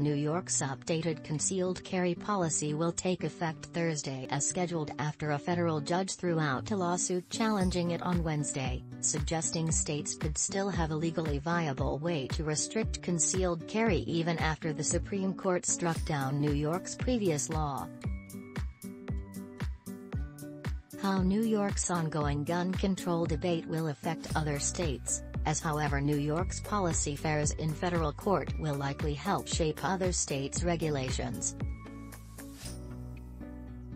New York's updated concealed carry policy will take effect Thursday as scheduled after a federal judge threw out a lawsuit challenging it on Wednesday, suggesting states could still have a legally viable way to restrict concealed carry even after the Supreme Court struck down New York's previous law. How New York's ongoing gun control debate will affect other states as however New York's policy fares in federal court will likely help shape other states' regulations.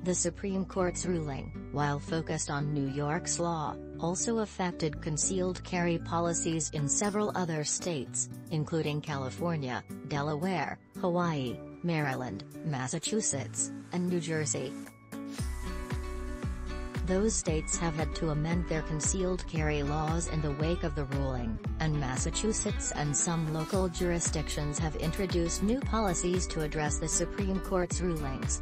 The Supreme Court's ruling, while focused on New York's law, also affected concealed carry policies in several other states, including California, Delaware, Hawaii, Maryland, Massachusetts, and New Jersey. Those states have had to amend their concealed carry laws in the wake of the ruling, and Massachusetts and some local jurisdictions have introduced new policies to address the Supreme Court's rulings.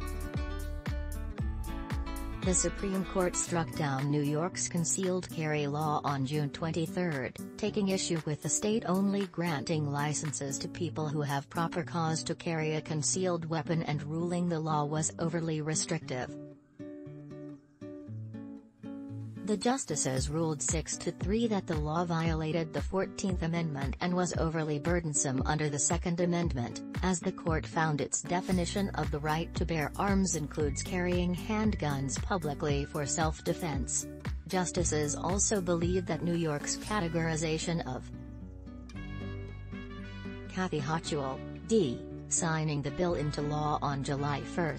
The Supreme Court struck down New York's concealed carry law on June 23, taking issue with the state only granting licenses to people who have proper cause to carry a concealed weapon and ruling the law was overly restrictive. The justices ruled 6-3 that the law violated the 14th Amendment and was overly burdensome under the Second Amendment, as the court found its definition of the right to bear arms includes carrying handguns publicly for self-defense. Justices also believed that New York's categorization of Kathy Hochul, D., signing the bill into law on July 1,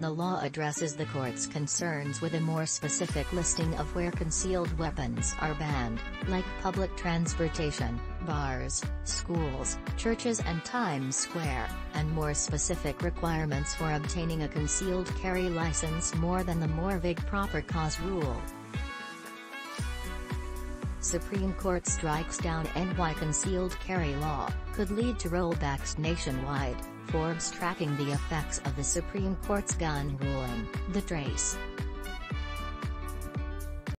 The law addresses the court's concerns with a more specific listing of where concealed weapons are banned, like public transportation, bars, schools, churches and Times Square, and more specific requirements for obtaining a concealed carry license more than the more vague proper cause rule. Supreme Court strikes down NY concealed carry law, could lead to rollbacks nationwide, Forbes tracking the effects of the Supreme Court's gun ruling, The Trace.